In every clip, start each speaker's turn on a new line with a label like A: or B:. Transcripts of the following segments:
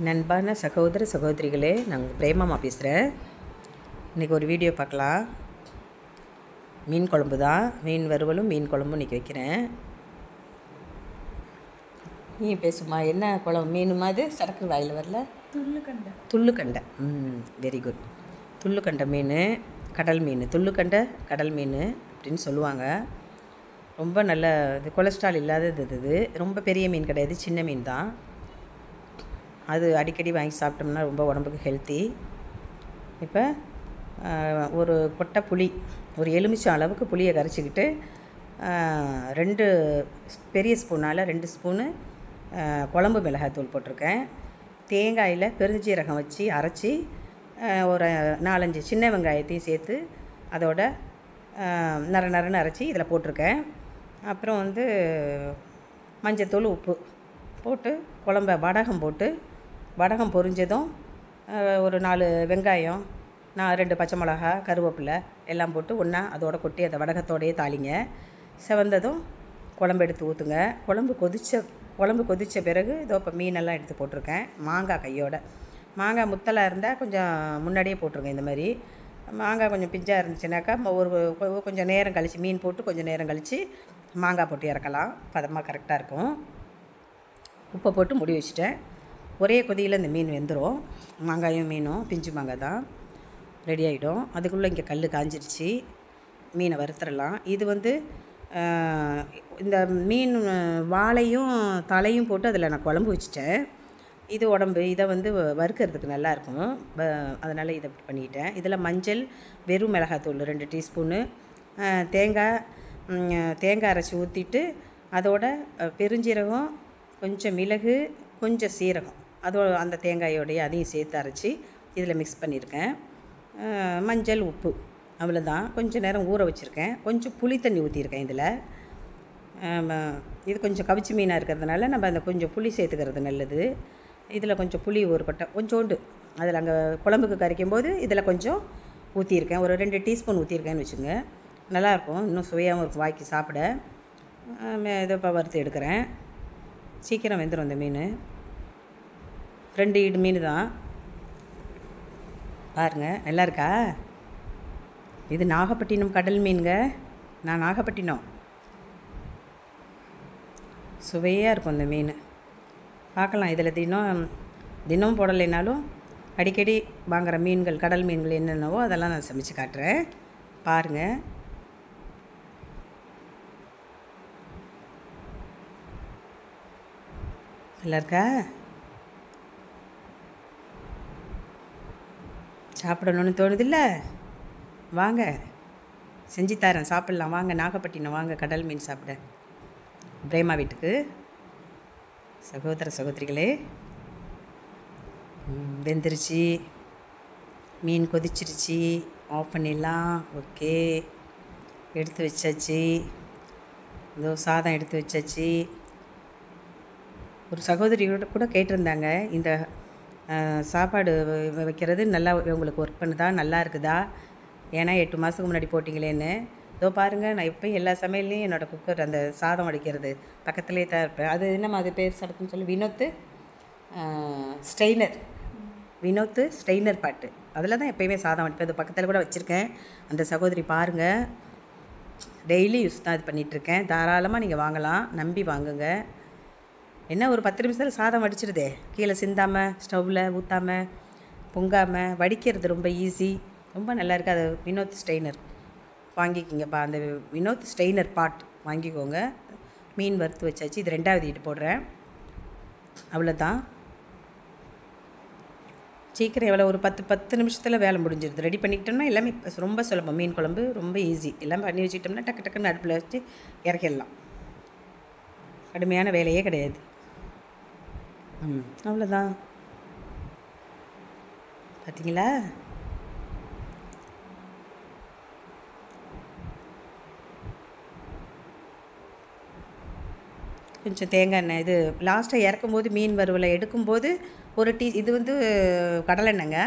A: என் அன்பான சகோதர சகோதரிகளே நாங்கள் பிரேமாமா பேசுகிறேன் இன்றைக்கி ஒரு வீடியோ பார்க்கலாம். மீன் குழம்பு தான். மீன் வறுவலும் மீன் குழம்பும் இன்றைக்கி வைக்கிறேன். நீ பேசுமா என்ன குழம்பு? மீனுமா அது சரக்கு வாயில் வரல?
B: துள்ளுக்கண்டை.
A: துள்ளுக்கண்டை. ம் வெரி குட் துள்ளுக்கண்டை மீன் கடல் மீன். துள்ளுக்கண்டை கடல் மீன் அப்படின்னு சொல்லுவாங்க. ரொம்ப நல்ல இது கொலஸ்ட்ரால் இல்லாதது இது. ரொம்ப பெரிய மீன் கிடையாது. சின்ன மீன் தான். அது அடிக்கடி வாங்கி சாப்பிட்டோம்னா ரொம்ப உடம்புக்கு ஹெல்த்தி இப்போ ஒரு கொட்டை புளி ஒரு எலுமிச்சம் அளவுக்கு புளியை கரைச்சிக்கிட்டு ரெண்டு பெரிய ஸ்பூனால் ரெண்டு ஸ்பூனு குழம்பு மிளகாய்த்தூள் போட்டிருக்கேன். தேங்காயில் பெருஞ்சீரகம் வச்சு அரைச்சி ஒரு நாலஞ்சு சின்ன வெங்காயத்தையும் சேர்த்து அதோட நர நரன்னு அரைச்சி இதில் போட்டிருக்கேன். அப்புறம் வந்து மஞ்சத்தூள் உப்பு போட்டு குழம்ப வடகம் போட்டு வடகம் பொரிஞ்சதும் ஒரு நாலு வெங்காயம் நான் ரெண்டு பச்சை மிளகா கருவேப்பிலை எல்லாம் போட்டு ஒன்றா அதோட கொட்டி அதை வடகத்தோடையே தாளிங்க. செவந்ததும் குழம்பு எடுத்து ஊற்றுங்க குழம்பு கொதித்த குழம்பு கொதித்த பிறகு இதோ இப்போ மீனெல்லாம் எடுத்து போட்டிருக்கேன். மாங்காய் கையோட. மாங்காய் முத்தலாக இருந்தால் கொஞ்சம் முன்னாடியே போட்டிருங்க இந்த மாதிரி. மாங்காய் கொஞ்சம் பிஞ்சாக இருந்துச்சுனாக்கா ஒரு கொஞ்சம் நேரம் கழித்து மீன் போட்டு கொஞ்சம் நேரம் கழித்து மாங்காய் போட்டு இறக்கலாம். பதமாக கரெக்டாக இருக்கும். உப்பை போட்டு முடி வச்சுட்டேன். ஒரே கொதியில் இந்த மீன் வெந்துடும் மாங்காயும் மீனும் பிஞ்சு மாங்காய் தான். ரெடி ஆகிடும் அதுக்குள்ளே இங்கே கல் காஞ்சிருச்சு. மீனை வறுத்துடலாம் இது வந்து இந்த மீன் வாழையும் தலையும் போட்டு அதில் நான் குழம்பு வச்சுட்டேன். இது உடம்பு இதை வந்து வ- வறுக்கிறதுக்கு நல்லாயிருக்கும் அதனால் இதை பண்ணிக்கிட்டேன் இதில் மஞ்சள் வெறும் மிளகாத்தூள் ரெண்டு டீஸ்பூனு தேங்காய் தேங்காய் அரைச்சி ஊற்றிட்டு அதோட பெருஞ்சீரகம் கொஞ்சம் மிளகு கொஞ்சம் சீரகம். அதோ அந்த தேங்காயோடைய அதையும் சேர்த்து அரைச்சி இதில் மிக்ஸ் பண்ணியிருக்கேன். மஞ்சள் உப்பு அவ்வளோதான் கொஞ்சம் நேரம் ஊற வச்சுருக்கேன். கொஞ்சம் புளி தண்ணி ஊற்றிருக்கேன் இதில். இது கொஞ்சம் கவிச்சி மீனாக இருக்கிறதுனால நம்ம அந்த கொஞ்சம் புளி சேர்த்துக்கிறது நல்லது. இதில் கொஞ்சம் புளி ஒரு பட்டை கொஞ்சோண்டு. அதில் அங்கே குழம்புக்கு கரைக்கும் போது இதில் கொஞ்சம் ஊற்றியிருக்கேன் ஒரு ரெண்டு டீஸ்பூன் ஊற்றிருக்கேன்னு வச்சுங்க நல்லாயிருக்கும். இன்னும் சுவையாகவும் இருக்கும் வாய்க்கு சாப்பிட. இதை இப்போ வறுத்து எடுக்கிறேன். சீக்கிரம் வெந்துடும் இந்த மீன். ரெண்டு ஈடு மீன் தான் பாருங்கள் நல்லா இருக்கா? இது நாகப்பட்டினம் கடல் மீனுங்க. நான் நாகப்பட்டினம். சுவையாக இருக்கும் இந்த மீன். பார்க்கலாம் இதில் தினம் தினம் போடலைனாலும் அடிக்கடி வாங்குகிற மீன்கள் கடல் மீன்கள் என்னென்னவோ அதெல்லாம் நான் சமைச்சு காட்டுறேன். பாருங்கள் நல்லா இருக்கா? சாப்பிடணும்னு தோணுதில்ல? வாங்க. செஞ்சு தரேன். சாப்பிட்லாம். வாங்க நாகப்பட்டினம் வாங்க. கடல் மீன் சாப்பிட. பிரேமா வீட்டுக்கு. சகோதர சகோதரிகளே. ம், வெந்துருச்சு. மீன் கொதிச்சிருச்சு. ஆஃப் பண்ணிடலாம். ஓகே. எடுத்து வச்சாச்சு. இதோ சாதம் எடுத்து வச்சாச்சு. ஒரு சகோதரியோட கூட கேட்டிருந்தாங்க. இந்த சாப்பாடு வ- வைக்கிறது நல்லா உங்களுக்கு ஒர்க் பண்ணுதா? நல்லா இருக்குதா? ஏன்னா எட்டு மாதத்துக்கு முன்னாடி போட்டிங்களேன்னு. இதோ பாருங்கள் நான் இப்போ எல்லா சமையல்லையும் என்னோடய குக்கர் அந்த சாதம் வடிக்கிறது பக்கத்துலேயே தான் இருப்பேன். அது என்னம்மா அது பேர் சடக்குன்னு சொல்லி. வினோத்து ஸ்டெய்னர். வினோத்து ஸ்டெய்னர் பாட்டு. அதில் தான் எப்பயுமே சாதம் வடிப்பேன். அது பக்கத்தில் கூட வச்சுருக்கேன். அந்த சகோதரி பாருங்கள் டெய்லி யூஸ் தான் இது பண்ணிகிட்ருக்கேன் தாராளமாக நீங்கள் வாங்கலாம். நம்பி வாங்குங்க. என்ன ஒரு பத்து நிமிஷத்தில் சாதம் வடிச்சிருதே? கீழே சிந்தாமல் ஸ்டவ்வில் ஊற்றாமல் பொங்காமல் வடிக்கிறது ரொம்ப ஈஸி ரொம்ப நல்லா இருக்குது அது வினோத் ஸ்டெய்னர். வாங்கிக்கிங்கப்பா. அந்த வினோத் ஸ்டெய்னர் பாட் வாங்கிக்கோங்க. மீன் வறுத்து வச்சாச்சு. இது ரெண்டாவது இட்டு போடுறேன். அவ்வளோதான் சீக்கிரம் எவ்வளோ ஒரு பத்து பத்து நிமிஷத்தில் வேலை முடிஞ்சிருது. ரெடி பண்ணிக்கிட்டோம்னா எல்லாமே இப்போ ரொம்ப சுலபம். மீன் குழம்பு ரொம்ப ஈஸி எல்லாம் பண்ணி வச்சுக்கிட்டோம்னா டக்கு டக்குன்னு அடுப்பில் வச்சு இறக்கிடலாம். கடுமையான வேலையே கிடையாது. ம் அவ்வளோதான் பார்த்தீங்களா கொஞ்சம் தேங்காய் எண்ணெய் இது லாஸ்ட்டாக இறக்கும்போது மீன் வறுவலை எடுக்கும்போது ஒரு டீ இது வந்து கடலெண்ணெய்ங்க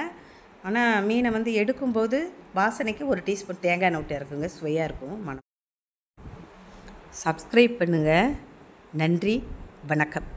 A: ஆனால் மீனை வந்து எடுக்கும்போது வாசனைக்கு ஒரு டீஸ்பூன் தேங்காய் எண்ணெய் விட்டு இறக்குங்க. சுவையாக இருக்கும் மனம். சப்ஸ்கிரைப் பண்ணுங்கள் நன்றி வணக்கம்.